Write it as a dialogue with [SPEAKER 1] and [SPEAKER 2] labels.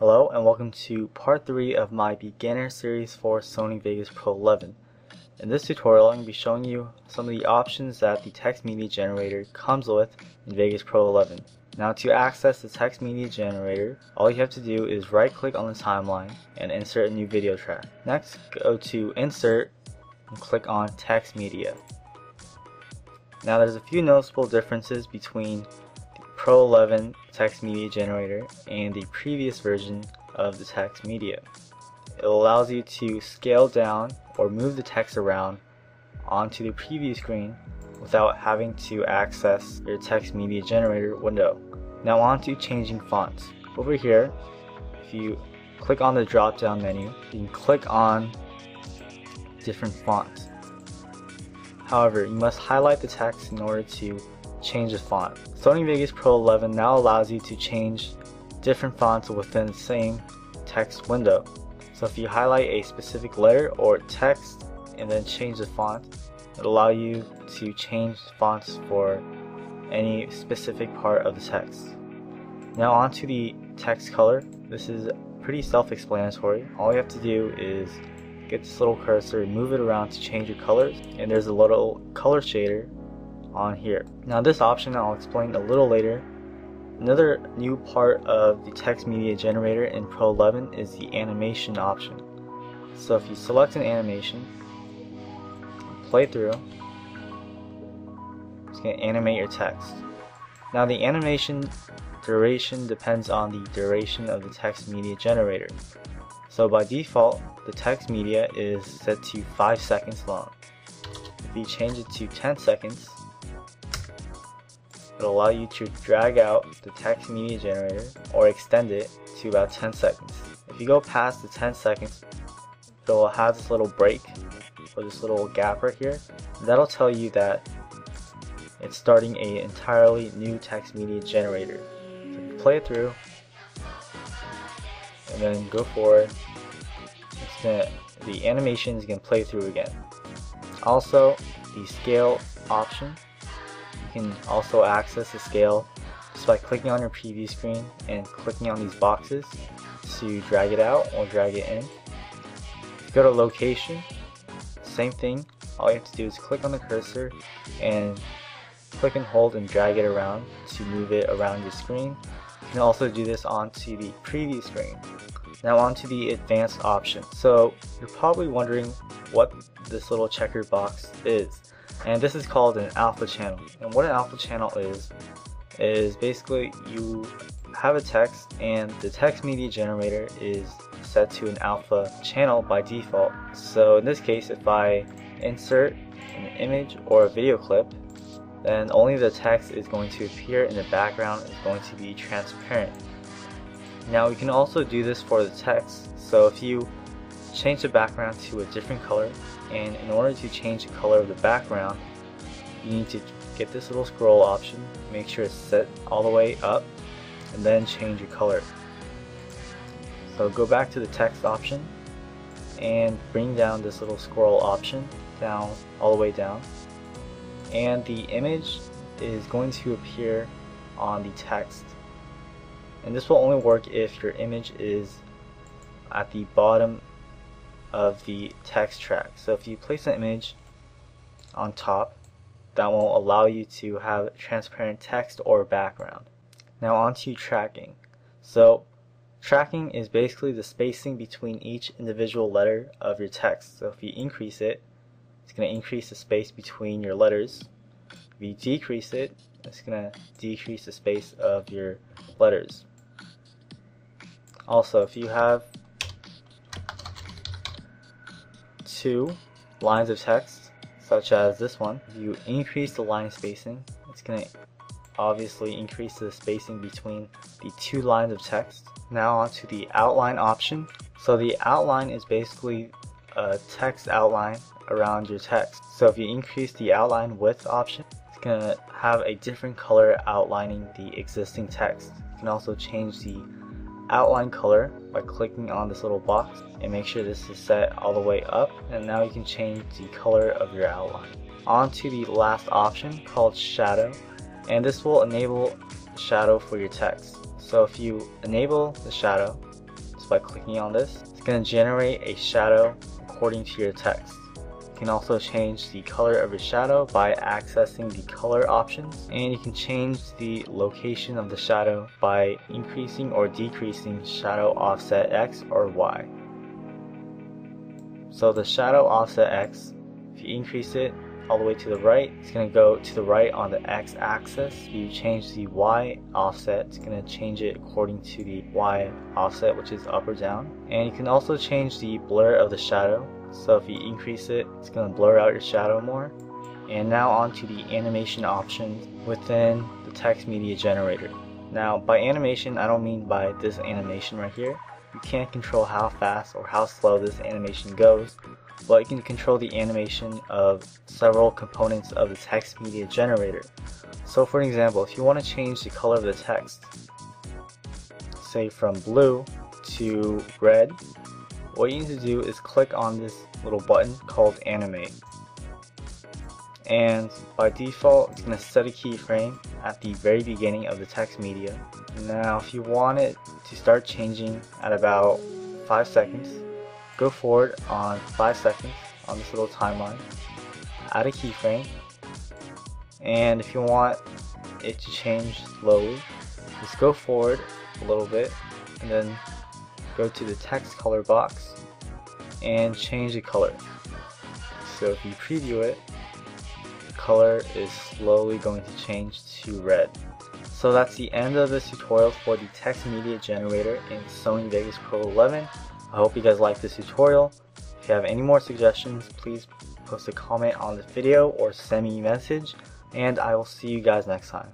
[SPEAKER 1] Hello and welcome to part 3 of my beginner series for Sony Vegas Pro 11. In this tutorial I'm going to be showing you some of the options that the text media generator comes with in Vegas Pro 11. Now to access the text media generator, all you have to do is right click on the timeline and insert a new video track. Next go to insert and click on text media. Now there's a few noticeable differences between Pro 11 text media generator and the previous version of the text media. It allows you to scale down or move the text around onto the preview screen without having to access your text media generator window. Now on to changing fonts. Over here, if you click on the drop down menu, you can click on different fonts. However, you must highlight the text in order to change the font. Sony Vegas Pro 11 now allows you to change different fonts within the same text window. So if you highlight a specific letter or text and then change the font, it'll allow you to change fonts for any specific part of the text. Now onto the text color. This is pretty self-explanatory. All you have to do is get this little cursor move it around to change your colors and there's a little color shader on here. Now this option I'll explain a little later. Another new part of the text media generator in Pro 11 is the animation option. So if you select an animation, play through, it's going to animate your text. Now the animation duration depends on the duration of the text media generator. So by default, the text media is set to 5 seconds long. If you change it to 10 seconds, it'll allow you to drag out the text media generator or extend it to about 10 seconds. If you go past the 10 seconds, it'll have this little break or this little gap right here. That'll tell you that it's starting a entirely new text media generator. So play it through and then go forward gonna, the animation is going to play through again. Also, the scale option, can also access the scale just by clicking on your preview screen and clicking on these boxes to drag it out or drag it in. Go to location, same thing, all you have to do is click on the cursor and click and hold and drag it around to move it around your screen. You can also do this onto the preview screen. Now onto the advanced option. So you're probably wondering what this little checker box is. And this is called an alpha channel. And what an alpha channel is, is basically you have a text and the text media generator is set to an alpha channel by default. So in this case, if I insert an image or a video clip, then only the text is going to appear and the background is going to be transparent. Now we can also do this for the text. So if you change the background to a different color, and in order to change the color of the background, you need to get this little scroll option, make sure it's set all the way up, and then change your color. So go back to the text option, and bring down this little scroll option down all the way down. And the image is going to appear on the text. And this will only work if your image is at the bottom of the text track. So if you place an image on top, that won't allow you to have transparent text or background. Now on to tracking. So tracking is basically the spacing between each individual letter of your text. So if you increase it, it's going to increase the space between your letters. If you decrease it, it's going to decrease the space of your letters. Also, if you have two lines of text, such as this one, if you increase the line spacing, it's going to obviously increase the spacing between the two lines of text. Now onto the outline option. So the outline is basically a text outline around your text. So if you increase the outline width option, it's going to have a different color outlining the existing text. You can also change the outline color by clicking on this little box and make sure this is set all the way up and now you can change the color of your outline. On to the last option called shadow and this will enable shadow for your text. So if you enable the shadow just by clicking on this. It's going to generate a shadow according to your text. You can also change the color of your shadow by accessing the color options and you can change the location of the shadow by increasing or decreasing shadow offset X or Y. So the shadow offset X, if you increase it, all the way to the right, it's going to go to the right on the x-axis. You change the y offset, it's going to change it according to the y offset, which is up or down. And you can also change the blur of the shadow. So if you increase it, it's going to blur out your shadow more. And now on to the animation options within the text media generator. Now by animation, I don't mean by this animation right here. You can't control how fast or how slow this animation goes, but you can control the animation of several components of the text media generator. So for example, if you want to change the color of the text, say from blue to red, what you need to do is click on this little button called animate. And by default, it's going to set a keyframe at the very beginning of the text media. Now, if you want it to start changing at about 5 seconds, Go forward on 5 seconds on this little timeline. Add a keyframe. And if you want it to change slowly, just go forward a little bit and then go to the text color box and change the color. So if you preview it, the color is slowly going to change to red. So that's the end of this tutorial for the text media generator in Sony Vegas Pro 11. I hope you guys liked this tutorial. If you have any more suggestions, please post a comment on this video or send me a message, and I will see you guys next time.